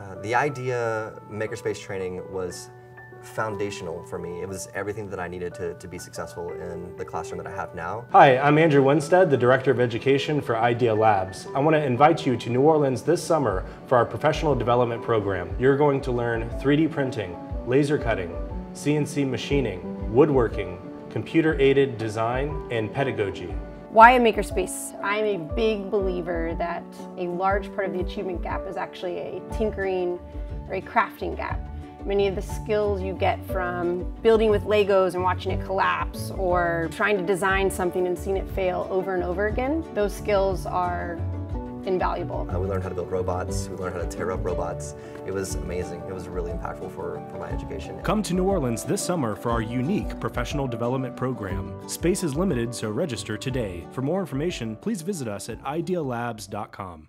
Uh, the IDIYA makerspace training was foundational for me. It was everything that I needed to, to be successful in the classroom that I have now. Hi, I'm Andrew Winstead, the Director of Education for IDIYA Labs. I want to invite you to New Orleans this summer for our professional development program. You're going to learn 3D printing, laser cutting, CNC machining, woodworking, computer-aided design, and pedagogy. Why a makerspace? I'm a big believer that a large part of the achievement gap is actually a tinkering or a crafting gap. Many of the skills you get from building with Legos and watching it collapse or trying to design something and seeing it fail over and over again, those skills are invaluable. Uh, we learned how to build robots, we learned how to tear up robots. It was amazing. It was really impactful for, for my education. Come to New Orleans this summer for our unique professional development program. Space is limited, so register today. For more information, please visit us at idiyalabs.com.